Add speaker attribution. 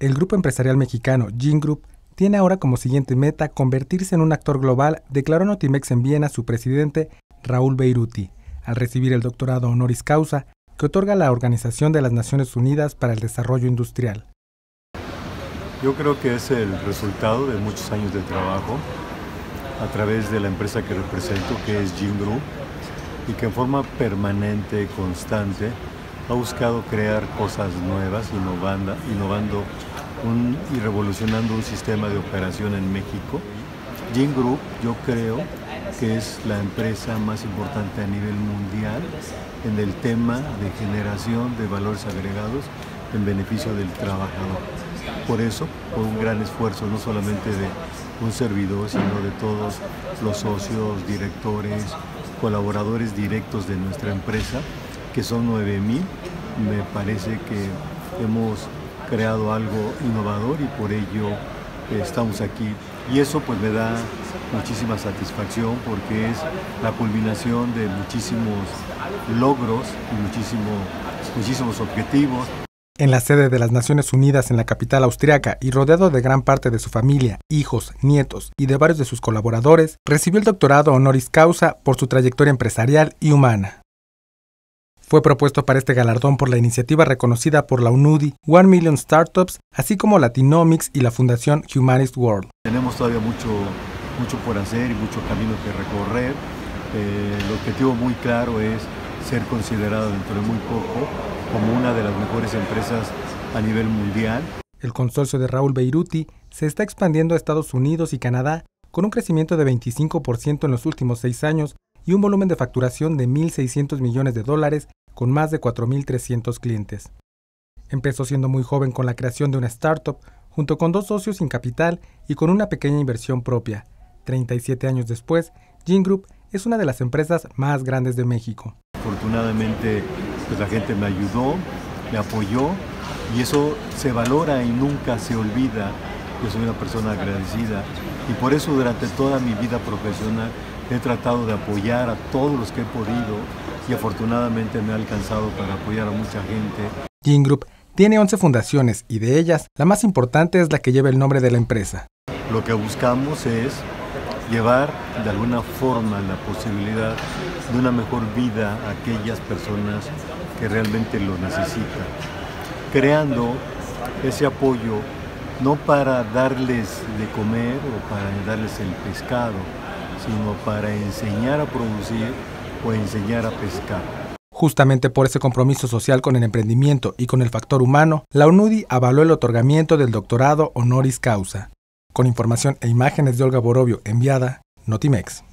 Speaker 1: el grupo empresarial mexicano Gin Group tiene ahora como siguiente meta convertirse en un actor global, declaró Notimex en Viena su presidente Raúl Beiruti, al recibir el doctorado honoris causa que otorga la Organización de las Naciones Unidas para el Desarrollo Industrial.
Speaker 2: Yo creo que es el resultado de muchos años de trabajo a través de la empresa que represento, que es Gin Group, y que en forma permanente, constante, ha buscado crear cosas nuevas, innovando, innovando y revolucionando un sistema de operación en México. Gin Group, yo creo que es la empresa más importante a nivel mundial en el tema de generación de valores agregados en beneficio del trabajador. Por eso, por un gran esfuerzo no solamente de un servidor, sino de todos los socios, directores, colaboradores directos de nuestra empresa, que son 9.000, me parece que hemos creado algo innovador y por ello estamos aquí. Y eso pues me da muchísima satisfacción porque es la culminación de muchísimos logros y muchísimos, muchísimos objetivos.
Speaker 1: En la sede de las Naciones Unidas en la capital austriaca y rodeado de gran parte de su familia, hijos, nietos y de varios de sus colaboradores, recibió el doctorado honoris causa por su trayectoria empresarial y humana. Fue propuesto para este galardón por la iniciativa reconocida por la UNUDI, One Million Startups, así como Latinomics y la Fundación Humanist World.
Speaker 2: Tenemos todavía mucho, mucho por hacer y mucho camino que recorrer. Eh, el objetivo muy claro es ser considerado dentro de muy poco como una de las mejores empresas a nivel mundial.
Speaker 1: El consorcio de Raúl Beiruti se está expandiendo a Estados Unidos y Canadá con un crecimiento de 25% en los últimos seis años y un volumen de facturación de 1.600 millones de dólares con más de 4.300 clientes. Empezó siendo muy joven con la creación de una startup, junto con dos socios sin capital y con una pequeña inversión propia. 37 años después, Gin Group es una de las empresas más grandes de México.
Speaker 2: Afortunadamente, pues la gente me ayudó, me apoyó y eso se valora y nunca se olvida. Yo soy una persona agradecida y por eso durante toda mi vida profesional he tratado de apoyar a todos los que he podido y afortunadamente me ha alcanzado para apoyar a mucha gente.
Speaker 1: Gin Group tiene 11 fundaciones y de ellas la más importante es la que lleva el nombre de la empresa.
Speaker 2: Lo que buscamos es llevar de alguna forma la posibilidad de una mejor vida a aquellas personas que realmente lo necesitan, creando ese apoyo no para darles de comer o para darles el pescado, sino para enseñar a producir o enseñar a pescar.
Speaker 1: Justamente por ese compromiso social con el emprendimiento y con el factor humano, la UNUDI avaló el otorgamiento del doctorado honoris causa. Con información e imágenes de Olga Borovio enviada, Notimex.